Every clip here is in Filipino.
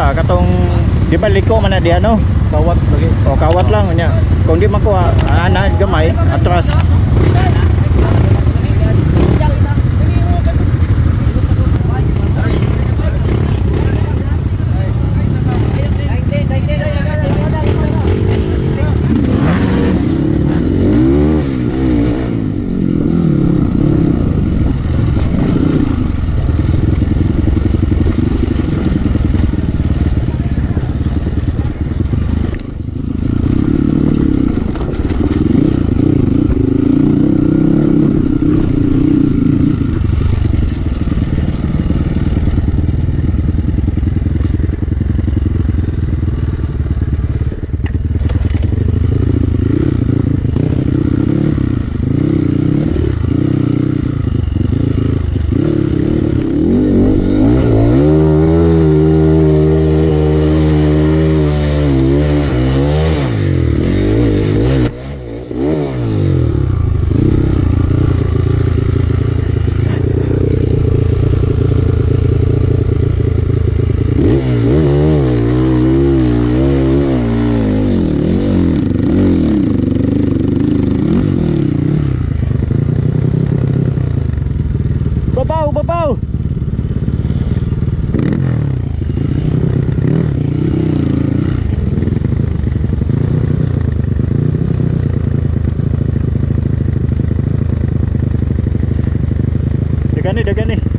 ba katong di ba liko man na diya no? Kawat lagi. O kawat lang nya. Kung di makuha, ana gamay atras. jaga nih.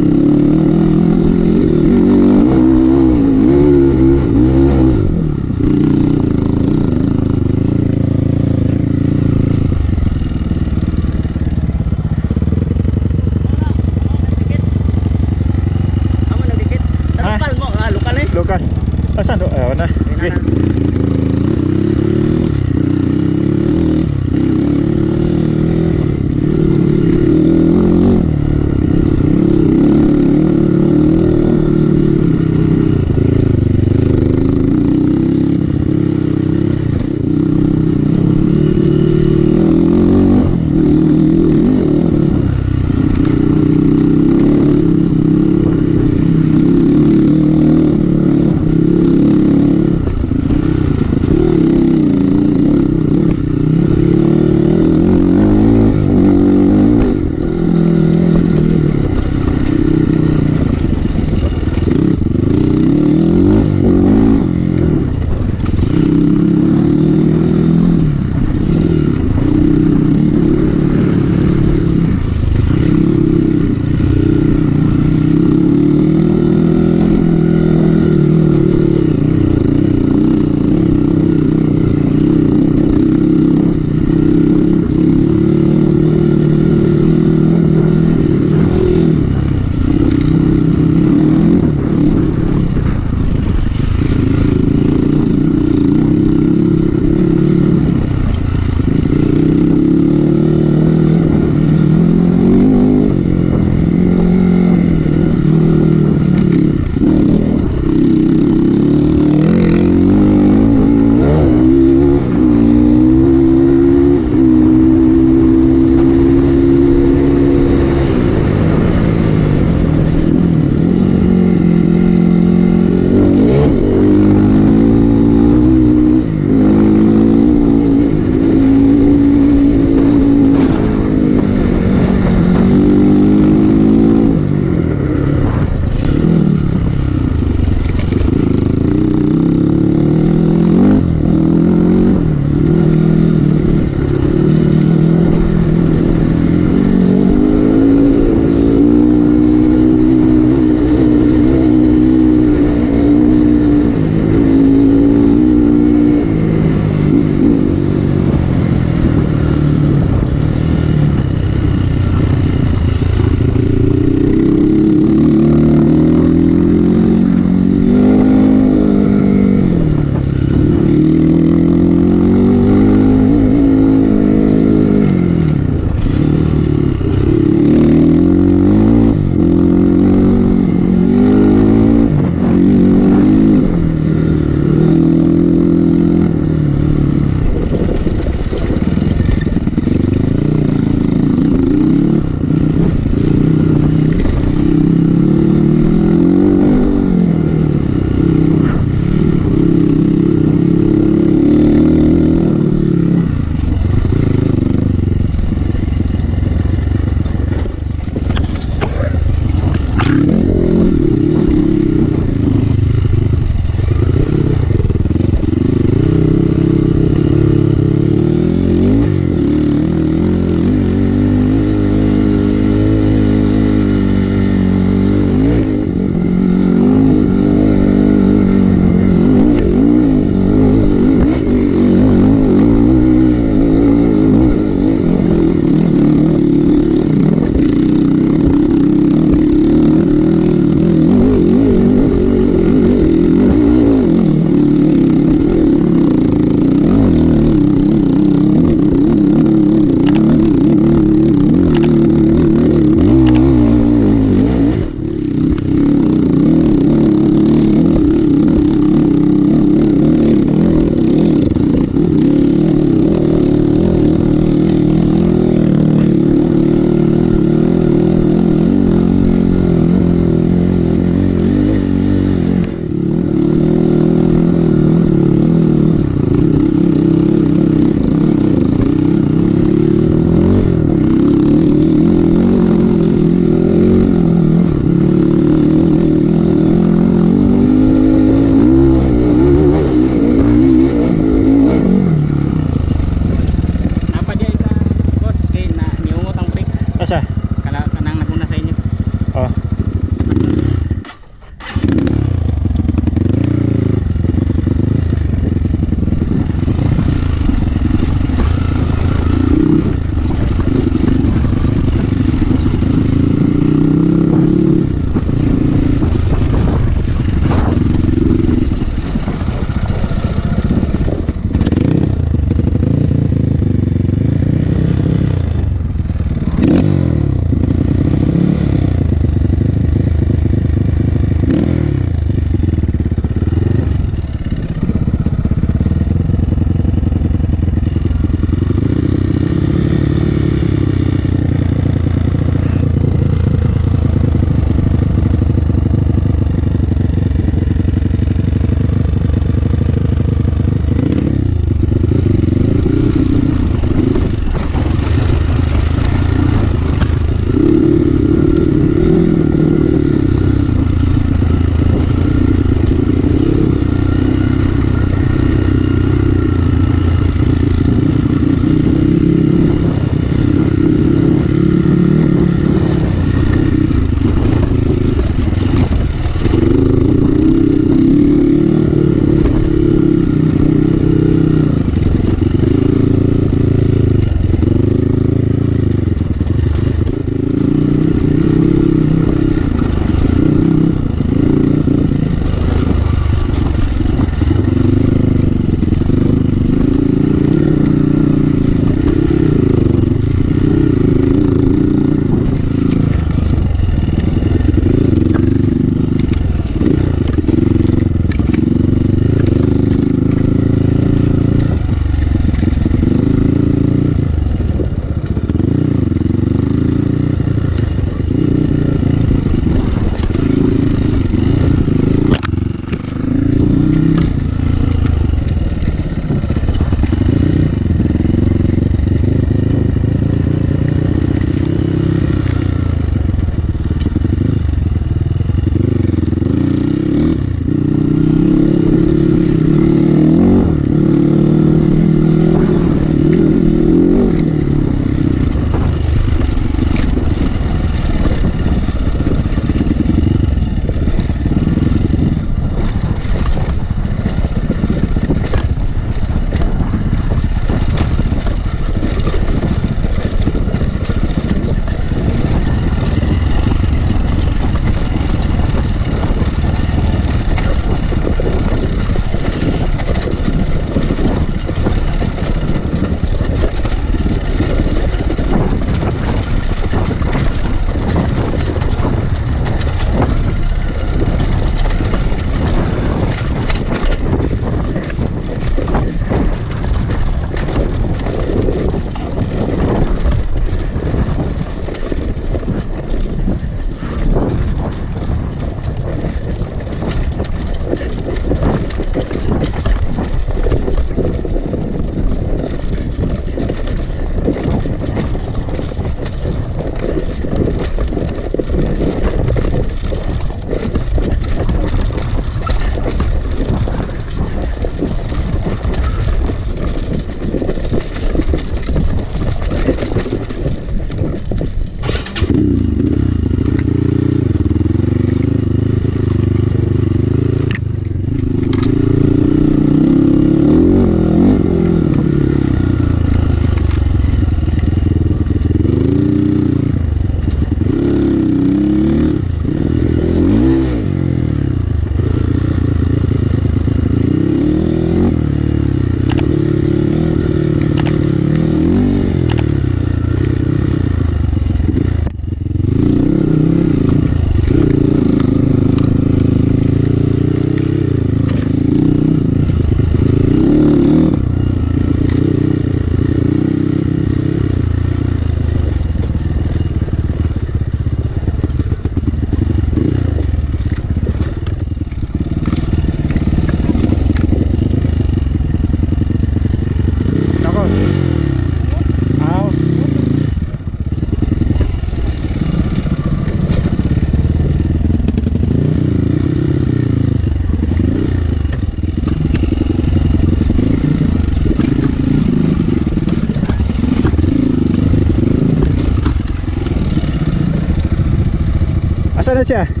Lecie!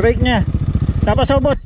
Brake niya. Tapos ubot.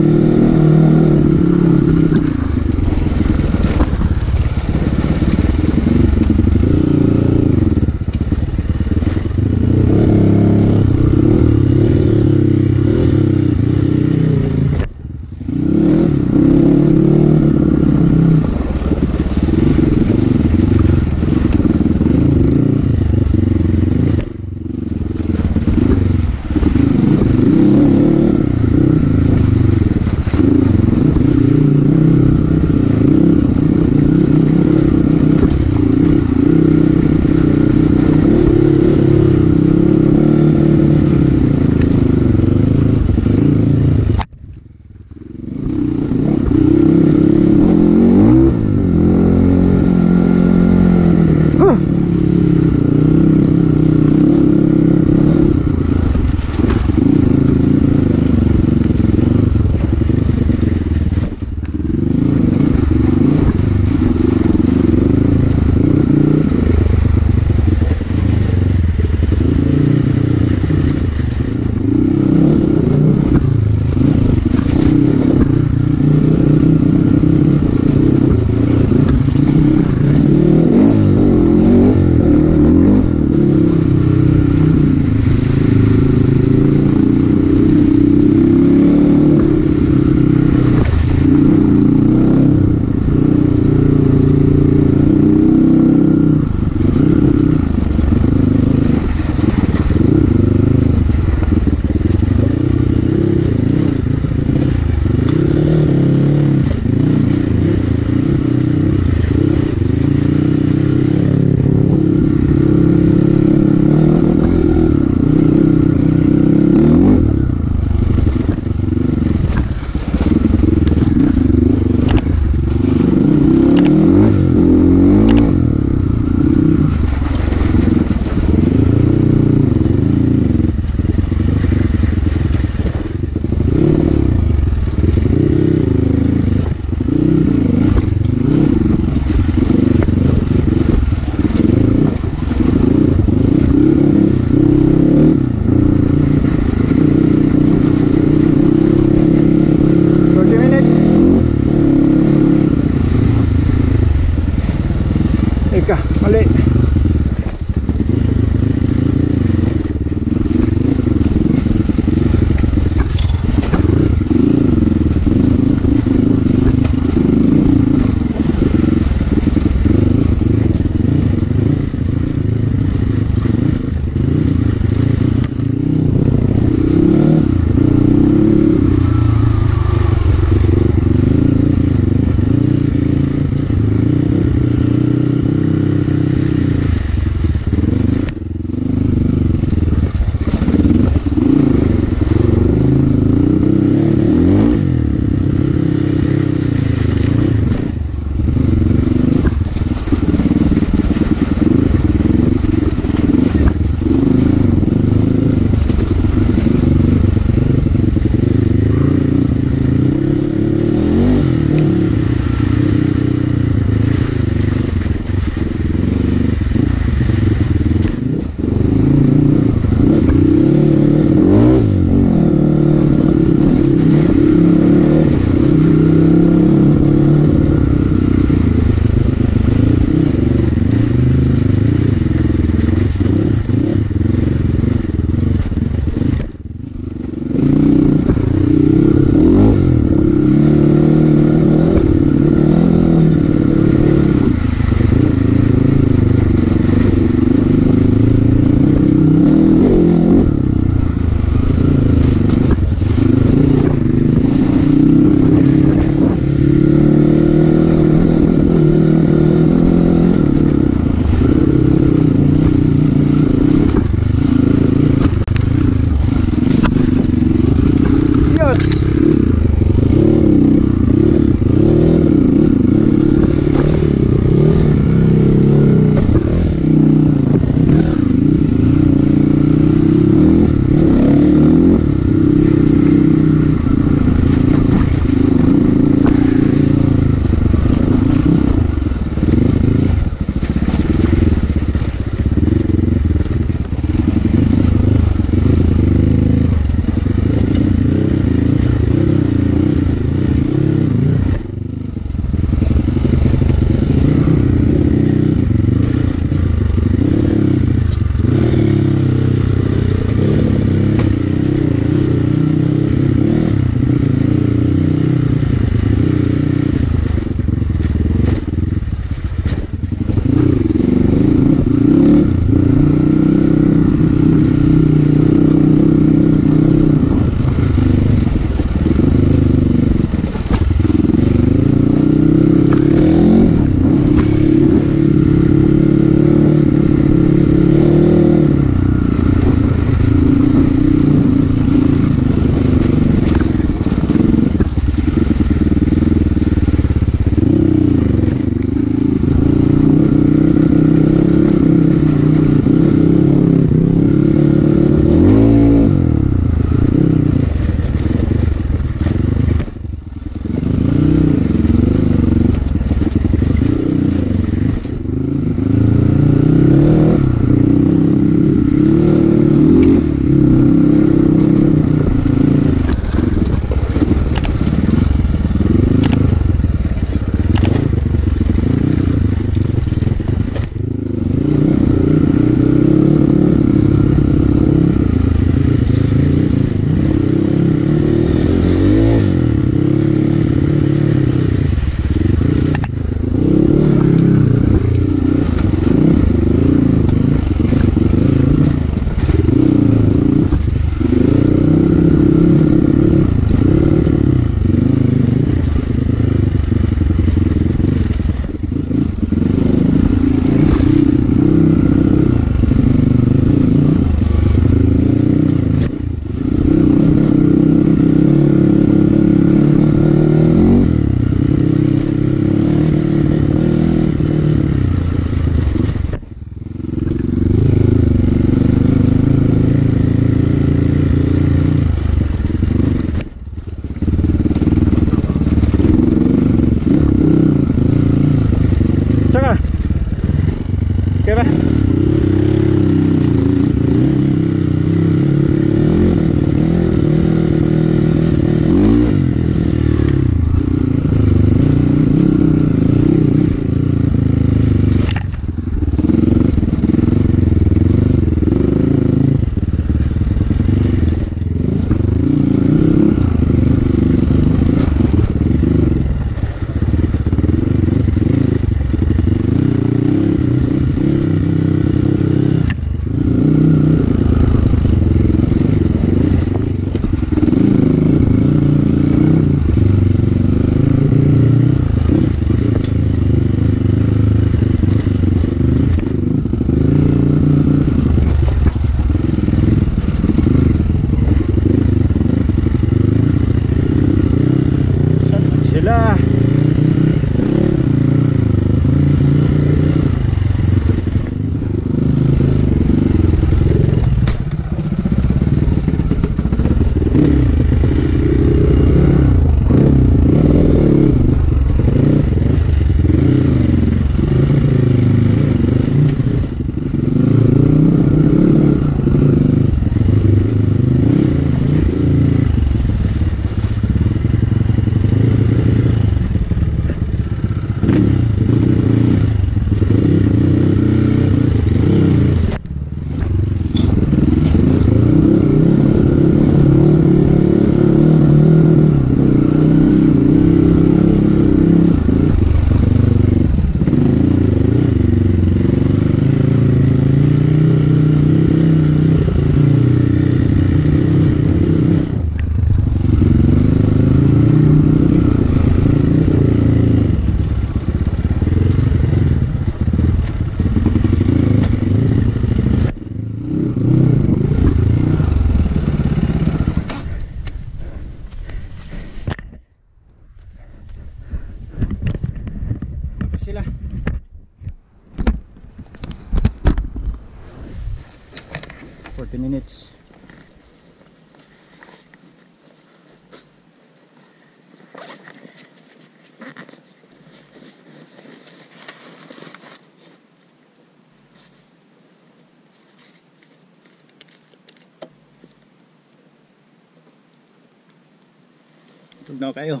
Tugnaw kayo.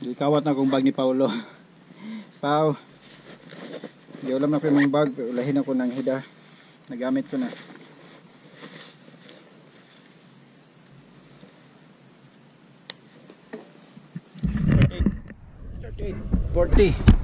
Ikawat na kong bag ni Paulo. Pau. Di ulam na ko yung bag. Ulahin ako ng hida. Nagamit ko na. 50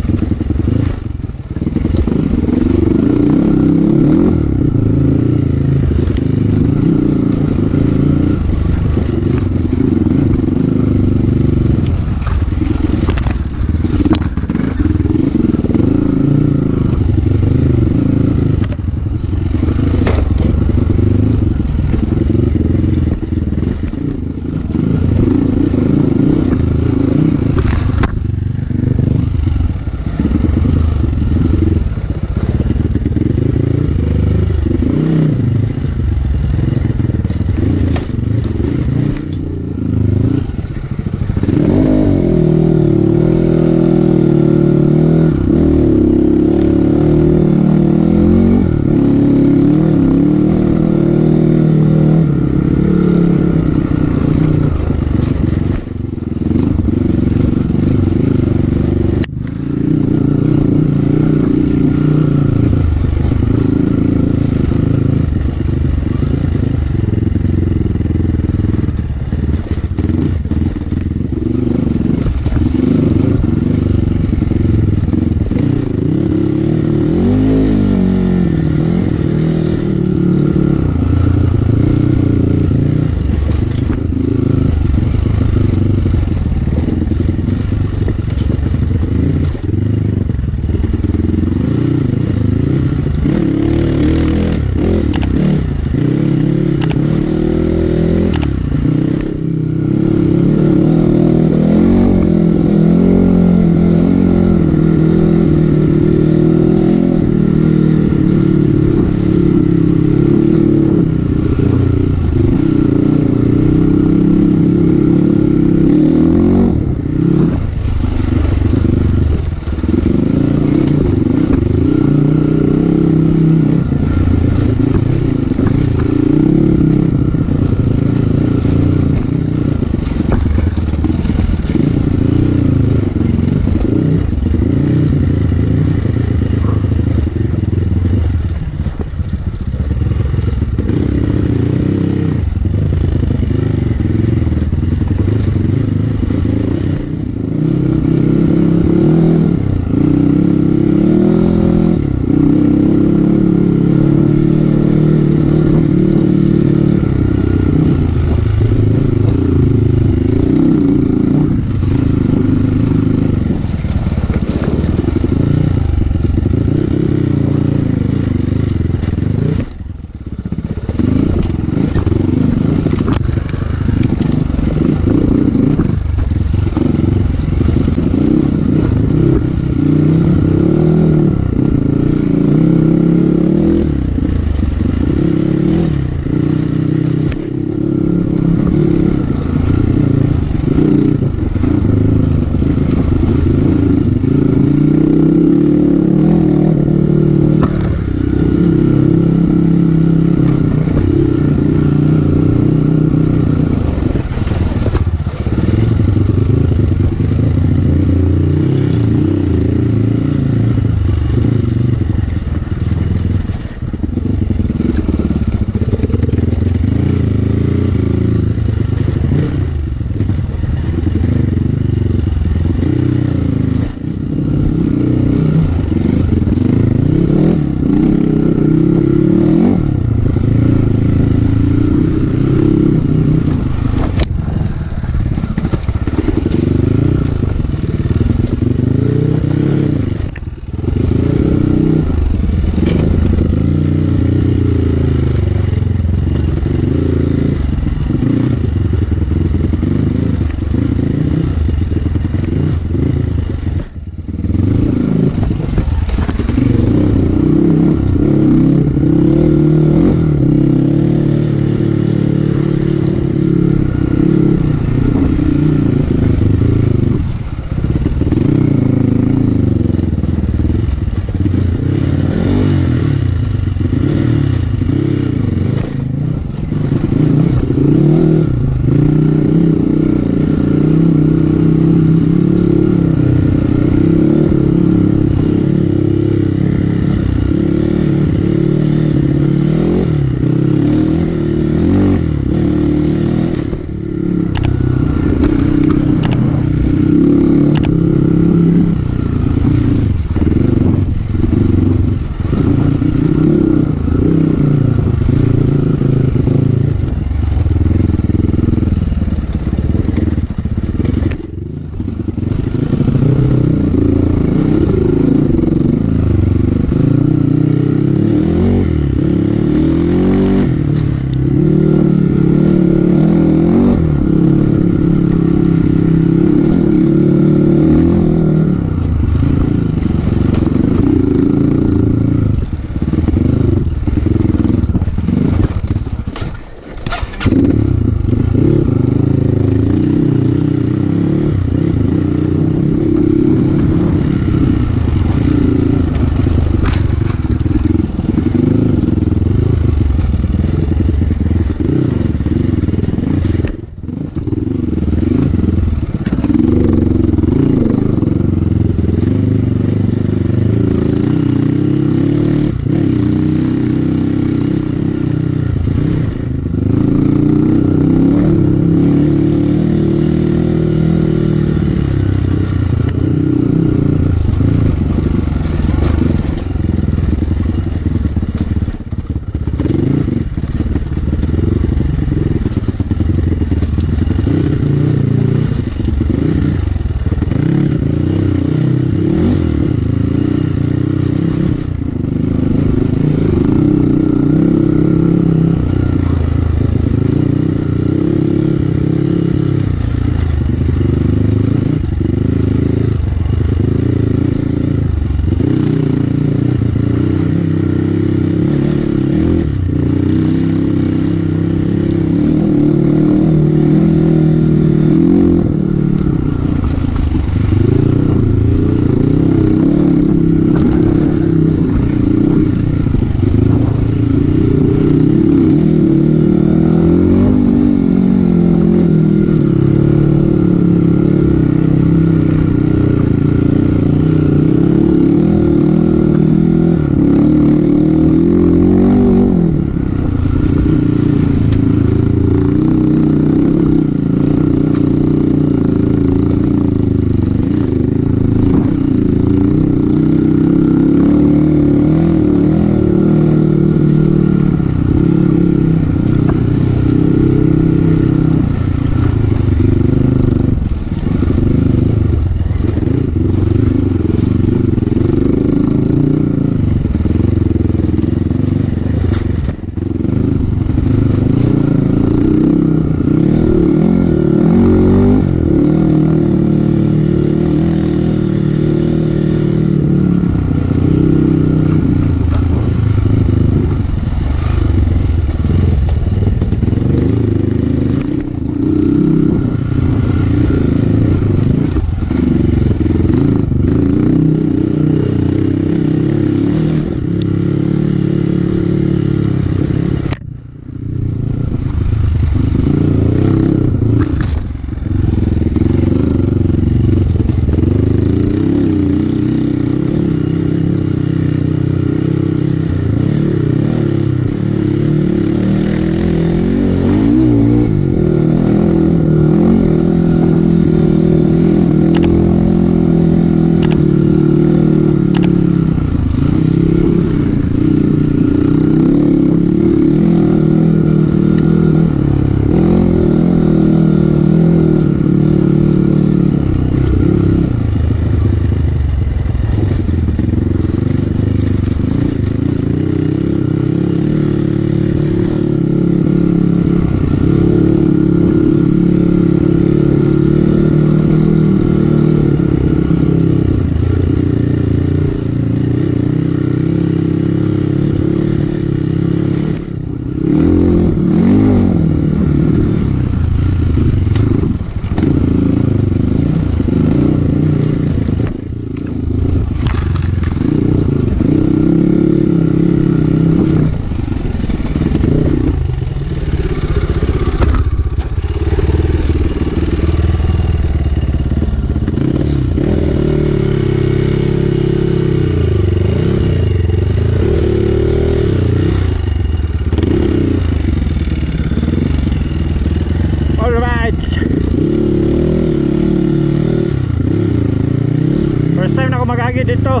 gid dito.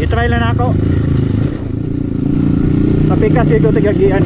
I-try lang ako. Tapikas ito tigagian.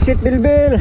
Pugsit bilbil.